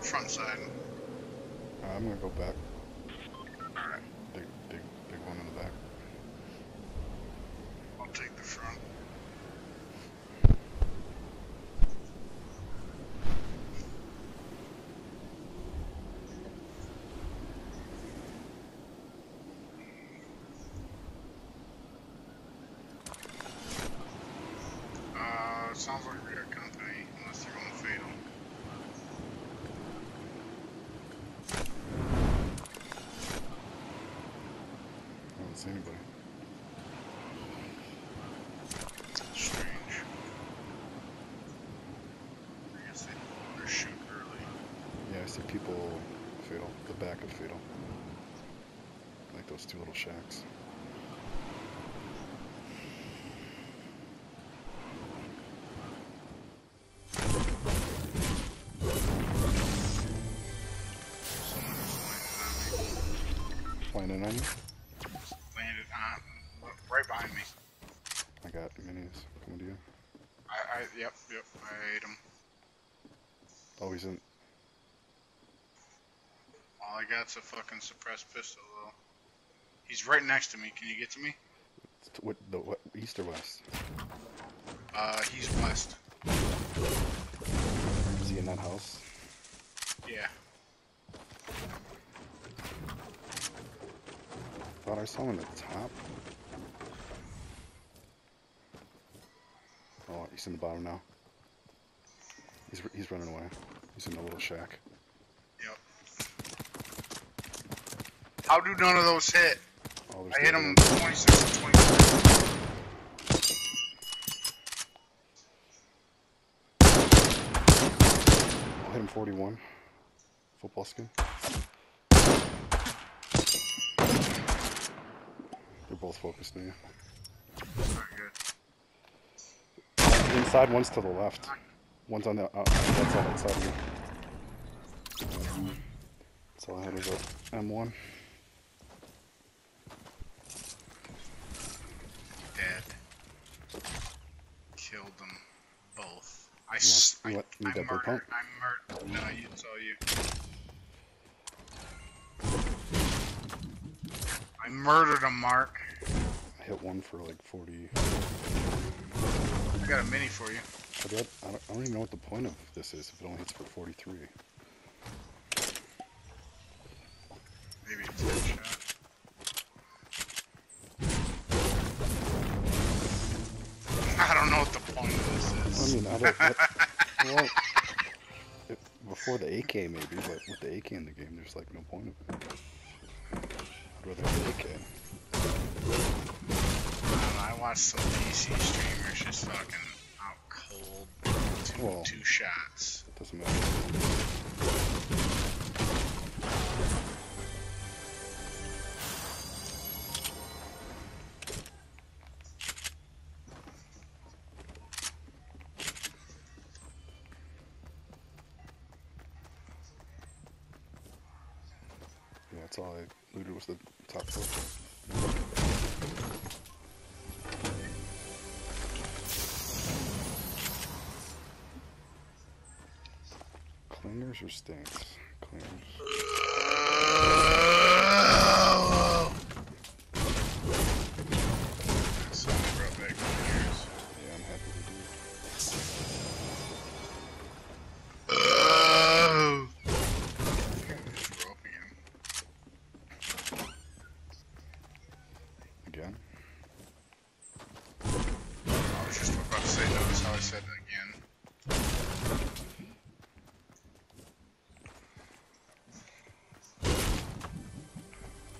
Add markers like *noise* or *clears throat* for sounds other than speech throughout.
Front side. I'm gonna go back. Alright, Big, big, big one in the back. I'll take the front. Uh, sounds like we got company, unless they're going fatal. Anybody. Yeah, I see people fatal. The back of fatal. Like those two little shacks. In on you. Landed on, right behind me. I got minis coming to you. I, yep, yep, I ate him. Oh, he's in. All I got's a fucking suppressed pistol, though. He's right next to me. Can you get to me? What, the what, east or west? Uh, he's west. Is he in that house? Yeah. Thought I saw him at the top. Oh, he's in the bottom now. He's he's running away. He's in the little shack. Yep. How do none of those hit? Oh, I hit him 26 and 23. I'll hit him 41. Football skin. They're both focused on you. Very good. Inside, one's to the left. One's on the uh, that side, outside of you. That's all I had was a M1. Dead. Killed them both. I, You want- you I, I murdered. pump? I murdered. No, you you. I murdered him, Mark. I hit one for like 40. I got a mini for you. I, don't, I don't even know what the point of this is if it only hits for 43. Maybe it's a headshot. I don't know what the point of this I is. mean, I don't. I, *laughs* well, before the AK maybe, but with the AK in the game, there's like no point of it. I'd rather have the AK. I, don't know, I watched some PC streamers just fucking out cold. Two, Well. two shots. Doesn't matter. Yeah, that's all I looted was the top floor. Or stinks?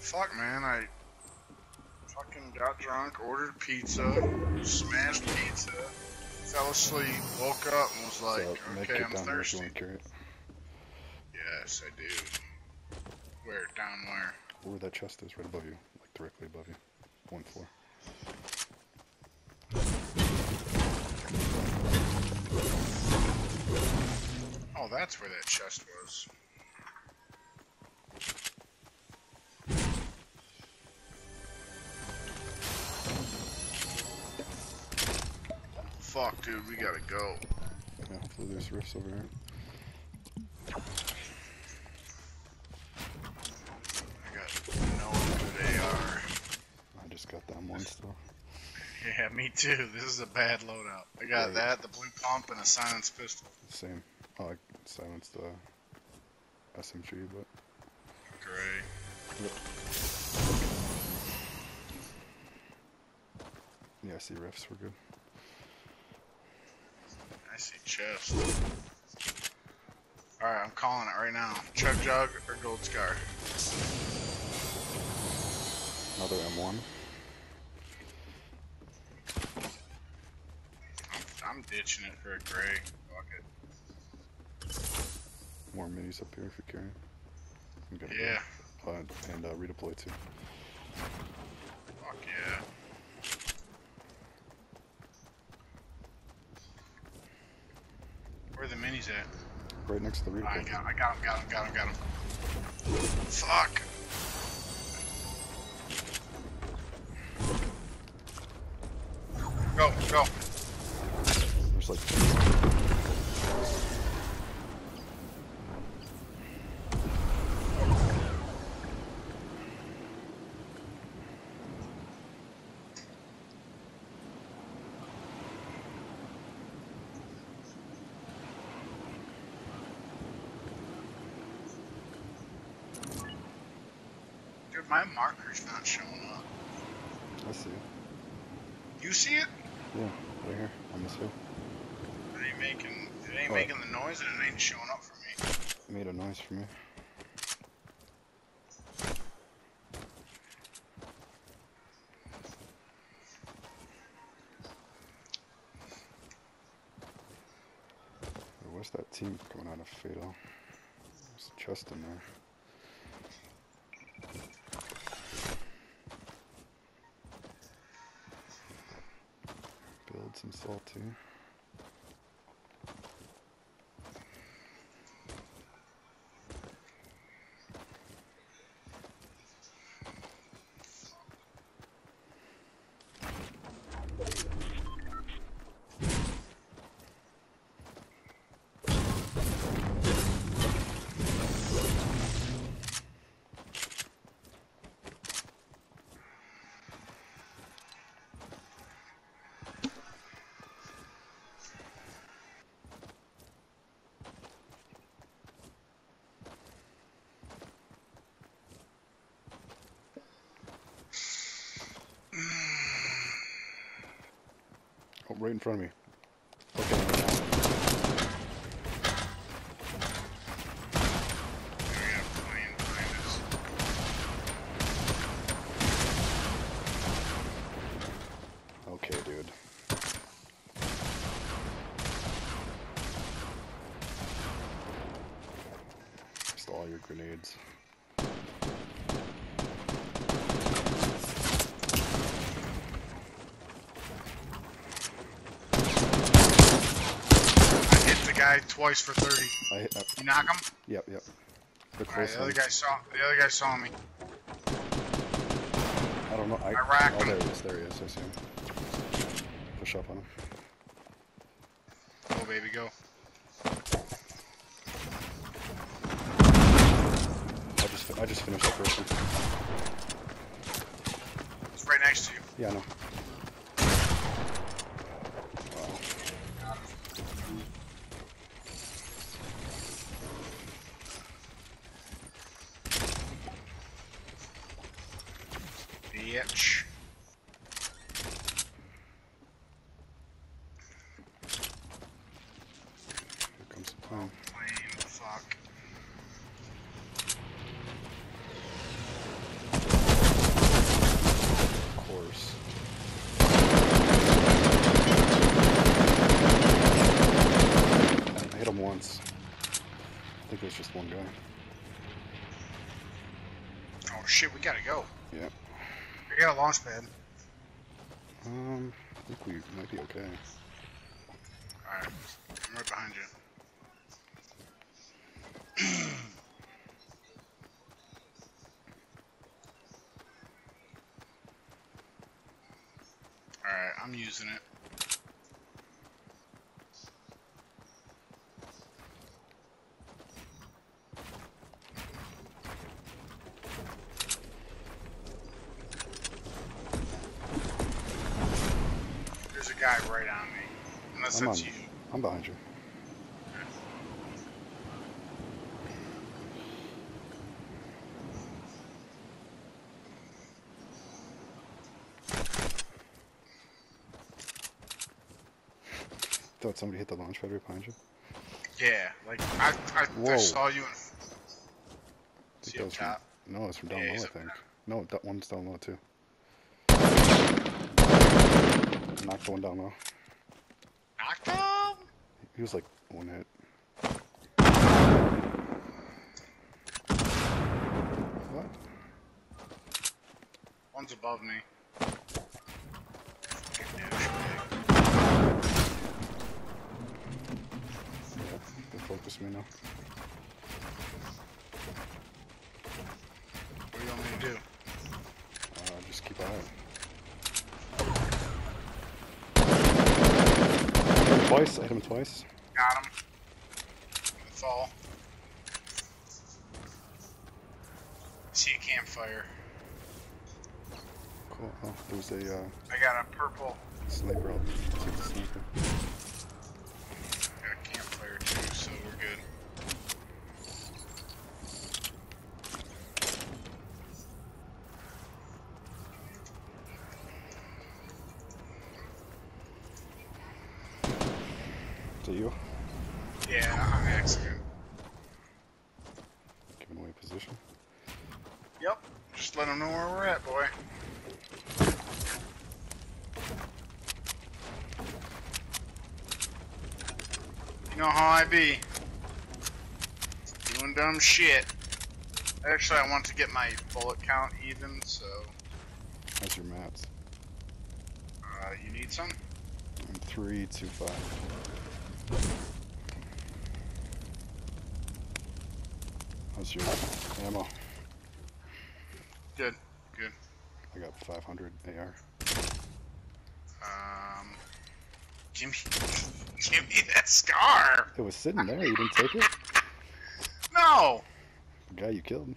Fuck man, I fucking got drunk, ordered pizza, smashed pizza, fell asleep, woke up and was like, so, okay, I'm down here if you thirsty. want to carry it. Yes, I do. Where? Down where? Where that chest is, right above you, like directly above you, one floor. Oh, that's where that chest was. fuck, dude, we gotta go. Yeah, hopefully there's rifts over here. I got no where they are. I just got that one still. *laughs* Yeah, me too. This is a bad loadout. I got right. that, the blue pump, and a silenced pistol. Same. I like silenced the uh, SMG, but... Great. Yep. Yeah, I see rifts. We're good. See chest. Alright, I'm calling it right now. Chug Jug or Gold Scar? Another M1. I'm, I'm ditching it for a gray. Fuck it. More minis up here if you're carrying. I'm gonna go. Yeah. Uh, and uh, redeploy too. Fuck yeah. Where the minis at? Right next to the I redeploy. got, I got him, got him, got him, got him. Fuck. Go, go. There's like my marker's not showing up. I see it. You see it? Yeah, right here on this hill. It ain't making, it ain't Oh. making the noise and it ain't showing up for me. It made a noise for me. What's that team coming out of Fatal? There's a chest in there. Build some salt too. Right in front of me. Okay, dude. Just all your grenades. I hit the guy twice for 30. I hit. Uh, You knock him? yep, yep. The Alright, the other guy saw, the other guy saw me. I don't know. I, I racked oh, him. there he is. There he is. I see him. Push up on him. Go, baby, go. I just. I just finished the first one. It's right next to you. Yeah, I know. Wow. Bitch. Here comes the plane. Plane, fuck. Of course. I hit him once. I think it was just one guy. Oh shit, we gotta go. Yeah. We got a launch pad. Um, I think we might be okay. Alright, I'm right behind you. *clears throat* Alright, I'm using it. guy right on me. Unless I'm that's on- you. I'm behind you. Thought somebody hit the launch pad right behind you. Yeah, like I, I, I saw you in. See from- No, it's from down Yeah, low, I think. No, that one's down low too. Knocked the one down low. Knocked him. He was like one hit. What? One's above me. Fucking douchebag. Yeah, they focus me now. What do you want me to do? Uh, just keep eye out. Hit him twice. I hit him twice. Got him. That's all. See a campfire. Cool. Oh, there's a uh, I got a purple. sniper. Take the sniper. Got a campfire too, so we're good. To you. Yeah, I'm Mexican. Giving away position. Yep. Just let them know where we're at, boy. You know how I be. Doing dumb shit. Actually, I want to get my bullet count even, so How's your mats? uh, you need some? I'm three, two, five. How's your ammo? Good, good. I got 500 AR. Um, give me, *laughs* give me that scar. It was sitting there. You didn't take it. *laughs* No. The guy you killed.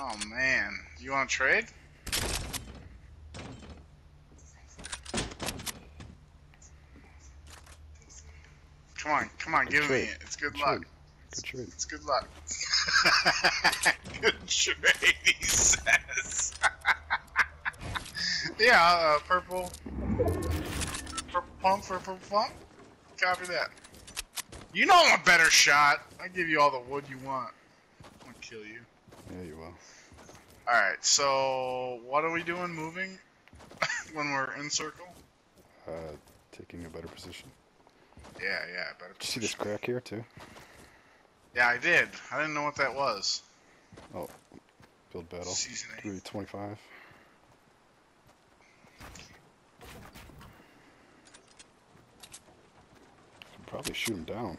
Oh man, you want to trade? Come on, Good give me it. It's good Good luck. trade. Good trade. It's good luck. *laughs* good trade, he says. *laughs* yeah, uh, purple. Purple pump for purple pump. Copy that. You know I'm a better shot. I give you all the wood you want. I'm gonna kill you. Yeah, you will. Alright, so what are we doing moving *laughs* when we're in circle? Uh, taking a better position. Yeah, yeah, better. Did you see this crack here too? Yeah, I did. I didn't know what that was. Oh, build battle. Season 8. 325. Could probably shoot him down.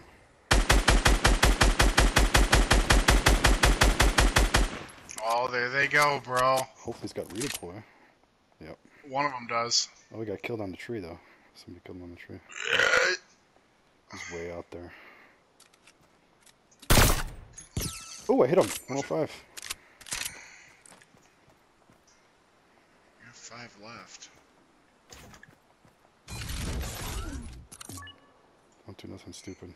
Oh, there they go, bro. Hopefully he's got redeploy. Yep. One of them does. Oh, we got killed on the tree though. Somebody killed him on the tree. *laughs* He's way out there. Oh, I hit him. 105. You have five left. Don't do nothing stupid.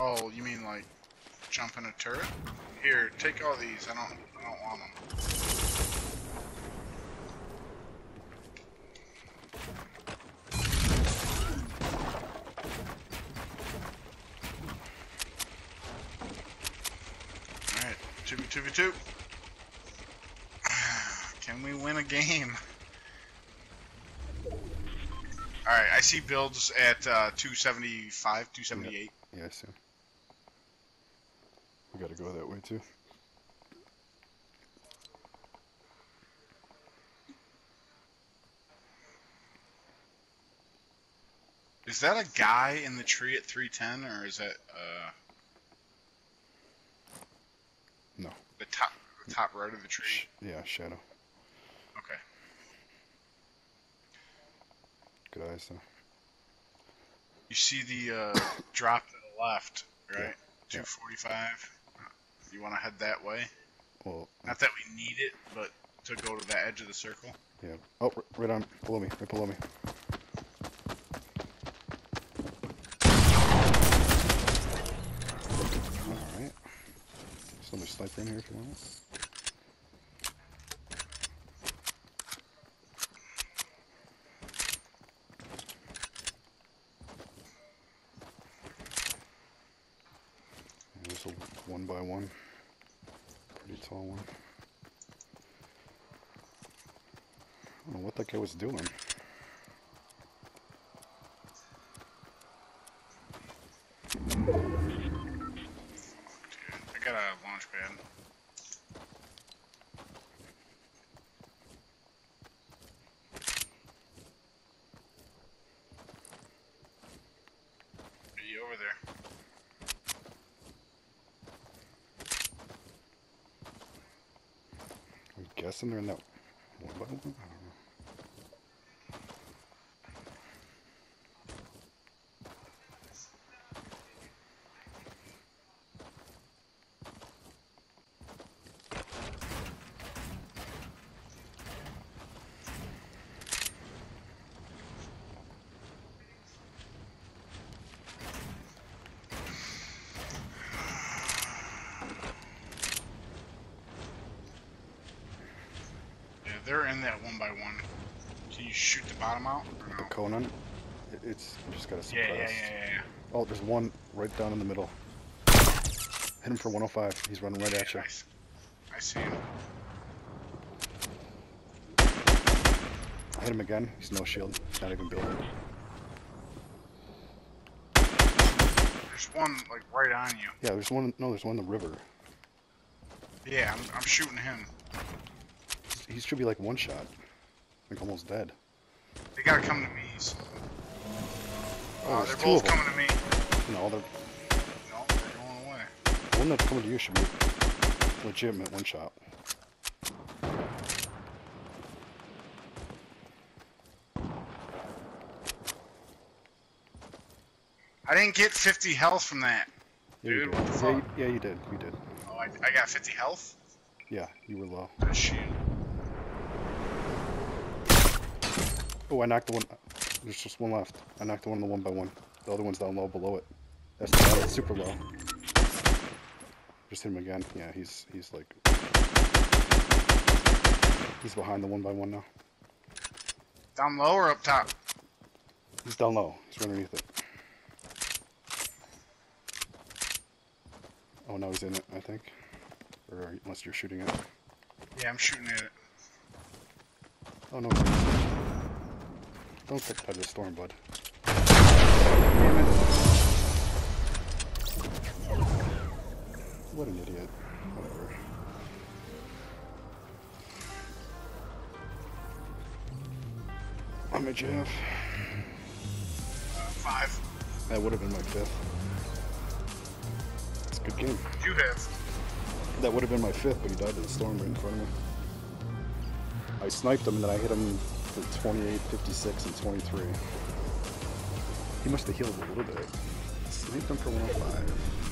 Oh, you mean like jump in a turret? Here, take all these. I don't. I don't want them. All right, two two two. *sighs* Can we win a game? All right, I see builds at uh, 275, 278. Yeah, I see. We gotta go that way too. Is that a guy in the tree at 310, or is that uh, No. The top the top right of the tree? Yeah, shadow. Okay. Good eyes though. You see the uh, *coughs* drop to the left, right? Yeah. 245. You want to head that way? Well, Not that we need it, but to go to the edge of the circle. Yeah. Oh, right on, below me, right below me. Alright. There's another sniper in here if you want. And There's a one by one. Pretty tall one. I don't know what that guy was doing. I got a launch pad. Are you over there? I'm guessing they're in they're in that one by one. Can you shoot the bottom out or no? Conan, it, it's just gotta suppress. Yeah, yeah, yeah, yeah. Oh, there's one right down in the middle. Hit him for 105. He's running right at you. I see him. I hit him again. He's no shield. He's not even building. There's one like right on you. Yeah, there's one. No, there's one in the river. Yeah, I'm, I'm shooting him. He should be like one shot. Like almost dead. They gotta come to me. So. Oh, Uh, they're both coming to me. No, the No, they're going away. the one that's coming to you should be legitimate one shot. I didn't get 50 health from that. Yeah, Dude, the Yeah, fuck? you, yeah, you did. You did. Oh, I, I got 50 health? Yeah, you were low. Oh, shoot. Oh, I knocked the one. There's just one left. I knocked the one on the one by one. The other one's down low below it. That's, that's super low. Just hit him again. Yeah, he's he's like he's behind the one by one now. Down low or up top? He's down low. He's right underneath it. Oh, now he's in it. I think, or unless you're shooting it. Yeah, I'm shooting at it. Oh no. Don't take part of the storm, bud. Damn it. What an idiot. Whatever. I'm a Jeff. Five. That would have been my fifth. It's a good game. You have. That would have been my fifth, but he died to the storm right in front of me. I sniped him and then I hit him for 28, 56, and 23. He must have healed a little bit. Sniped him for 105.